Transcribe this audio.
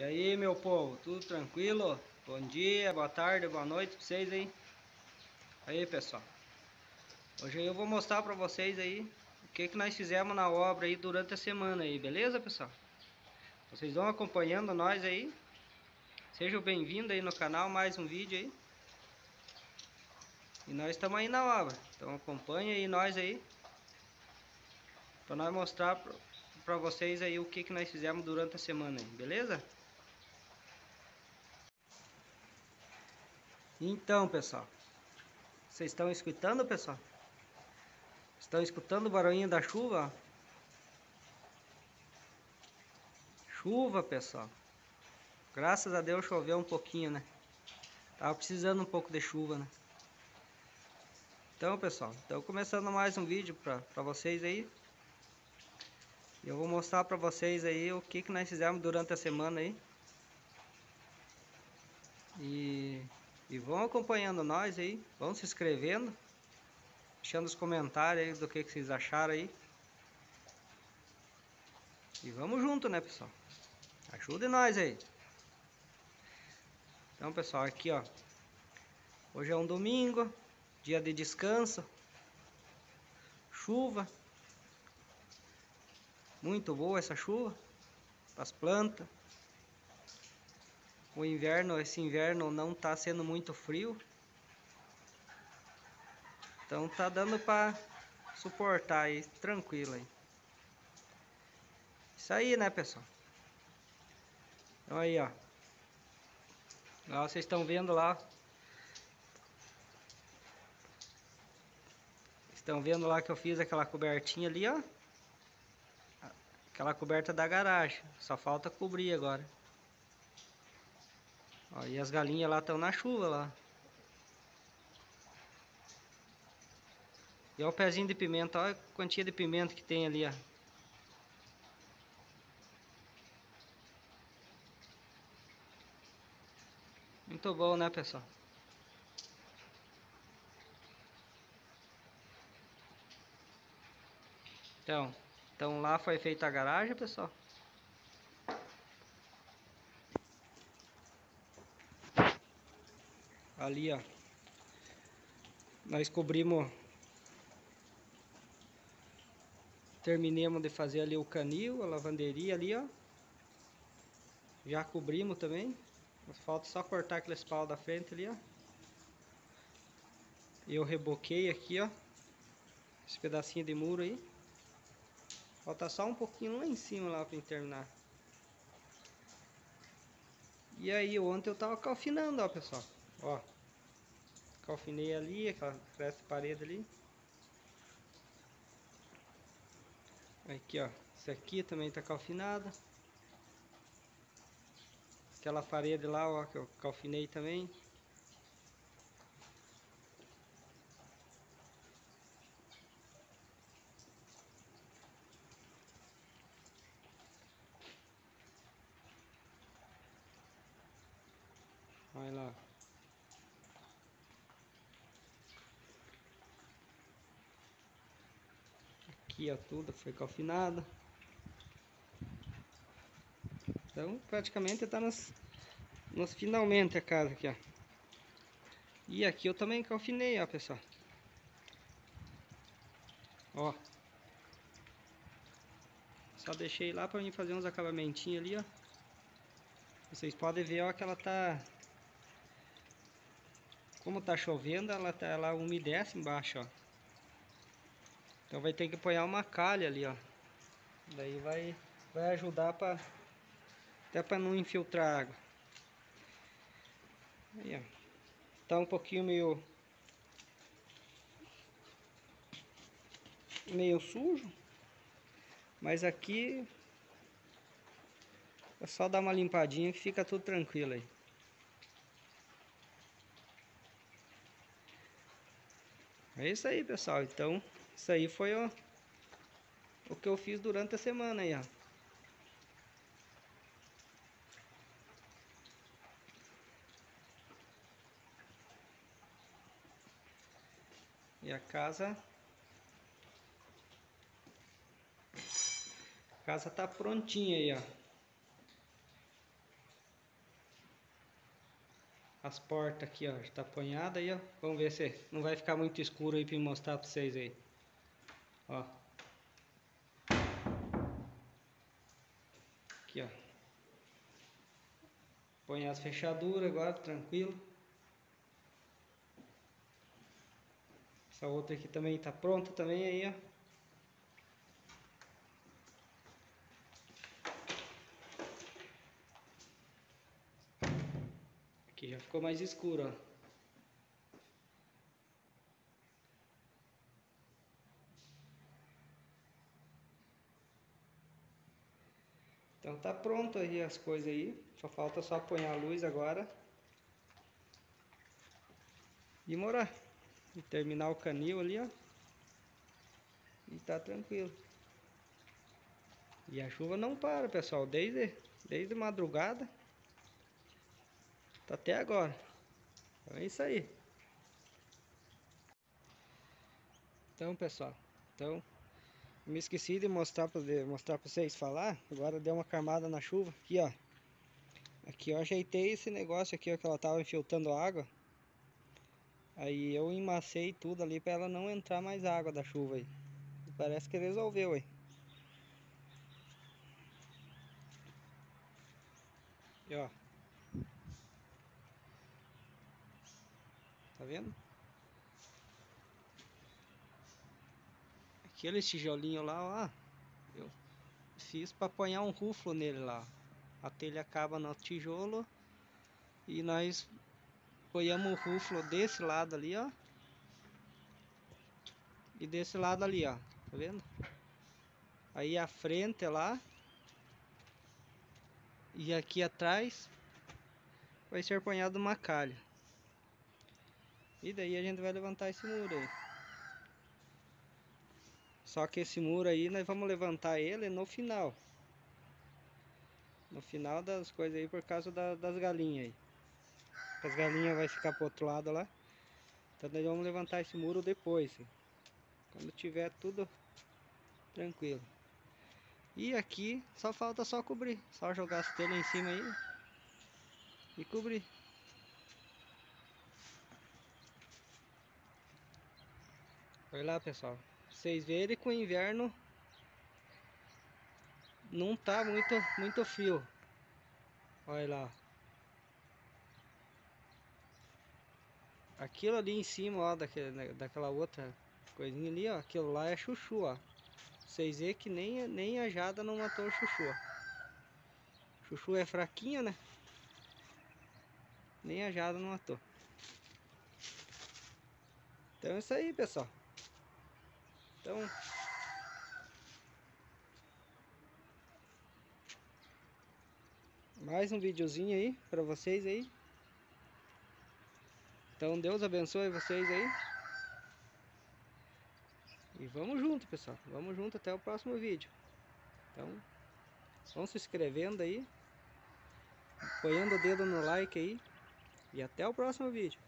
E aí, meu povo, tudo tranquilo? Bom dia, boa tarde, boa noite pra vocês aí. Aí, pessoal. Hoje eu vou mostrar pra vocês aí o que que nós fizemos na obra aí durante a semana aí, beleza, pessoal? Vocês vão acompanhando nós aí. Sejam bem-vindos aí no canal, mais um vídeo aí. E nós estamos aí na obra. Então acompanha aí nós aí. Para nós mostrar para vocês aí o que, que nós fizemos durante a semana aí, beleza? Então, pessoal, vocês estão escutando, pessoal? Estão escutando o barulhinho da chuva? Chuva, pessoal. Graças a Deus choveu um pouquinho, né? Tava precisando um pouco de chuva, né? Então, pessoal, estou começando mais um vídeo para vocês aí. Eu vou mostrar para vocês aí o que, que nós fizemos durante a semana aí. E e vão acompanhando nós aí, vão se inscrevendo, deixando os comentários aí do que, que vocês acharam aí. E vamos junto, né, pessoal? Ajude nós aí. Então, pessoal, aqui, ó. Hoje é um domingo, dia de descanso. Chuva. Muito boa essa chuva para as plantas. O inverno, esse inverno não está sendo muito frio. Então tá dando para suportar aí, tranquilo aí. Isso aí, né, pessoal? Então aí, ó. Lá vocês estão vendo lá. Estão vendo lá que eu fiz aquela cobertinha ali, ó. Aquela coberta da garagem. Só falta cobrir agora. Ó, e as galinhas lá estão na chuva lá. E olha o pezinho de pimenta, olha a quantia de pimenta que tem ali, ó. Muito bom, né, pessoal? Então, então lá foi feita a garagem, pessoal. Ali ó. Nós cobrimos. Terminemos de fazer ali o canil a lavanderia ali ó. Já cobrimos também. Falta só cortar aquele espalho da frente ali ó. Eu reboquei aqui ó. Esse pedacinho de muro aí. Falta só um pouquinho lá em cima lá para terminar e aí ontem eu tava calfinando ó pessoal. Ó. Calfinei ali, aquela cresta parede ali. Aqui, ó. Esse aqui também tá calfinada. Aquela parede lá, ó, que eu calfinei também. Olha lá. Aqui, ó, tudo foi calfinado. Então, praticamente está nos, nos finalmente a casa aqui, ó. E aqui eu também calfinei, ó, pessoal. Ó. Só deixei lá para mim fazer uns acabamentinhos ali, ó. Vocês podem ver, ó, que ela tá... Como tá chovendo, ela, tá, ela umedece embaixo, ó. Então vai ter que apoiar uma calha ali, ó. Daí vai, vai ajudar para até para não infiltrar água. Aí, ó. Tá um pouquinho meio meio sujo. Mas aqui é só dar uma limpadinha que fica tudo tranquilo aí. É isso aí, pessoal. Então, isso aí foi ó, o que eu fiz durante a semana aí, ó. E a casa a casa tá prontinha aí, ó. as portas aqui, ó, está apanhada aí, ó. Vamos ver se não vai ficar muito escuro aí para mostrar para vocês aí. Ó. Aqui, ó. Põe as fechaduras agora, tranquilo. Essa outra aqui também está pronta também aí, ó. Aqui já ficou mais escuro, ó. Então tá pronto aí as coisas aí. Só falta só apanhar a luz agora. E morar. E terminar o canil ali, ó. E tá tranquilo. E a chuva não para, pessoal. Desde, desde madrugada. Tá até agora. Então é isso aí. Então, pessoal. Então, me esqueci de mostrar para mostrar para vocês falar. Agora deu uma camada na chuva. Aqui, ó. Aqui eu ajeitei esse negócio aqui, ó, que ela tava infiltrando água. Aí eu emacei tudo ali para ela não entrar mais água da chuva aí. Parece que resolveu aí. E ó. Tá vendo? Aquele tijolinho lá, ó. Eu fiz para apanhar um ruflo nele lá. A telha acaba no tijolo. E nós apoiamos o ruflo desse lado ali, ó. E desse lado ali, ó. Tá vendo? Aí a frente lá. E aqui atrás vai ser apanhado uma calha. E daí a gente vai levantar esse muro aí. Só que esse muro aí nós vamos levantar ele no final. No final das coisas aí por causa da, das galinhas aí. As galinhas vai ficar pro outro lado lá. Então nós vamos levantar esse muro depois. Quando tiver tudo tranquilo. E aqui só falta só cobrir. Só jogar as telhas em cima aí. E cobrir. Olha lá, pessoal. Vocês verem que o inverno não tá muito, muito frio. Olha lá. Aquilo ali em cima, ó, daquele, daquela outra coisinha ali, ó. Aquilo lá é chuchu, ó. Vocês verem que nem, nem a jada não matou o chuchu, ó. Chuchu é fraquinho, né? Nem a jada não matou. Então é isso aí, pessoal. Então... Mais um videozinho aí pra vocês aí. Então Deus abençoe vocês aí. E vamos junto, pessoal. Vamos junto até o próximo vídeo. Então, vão se inscrevendo aí. Apoiando o dedo no like aí. E até o próximo vídeo.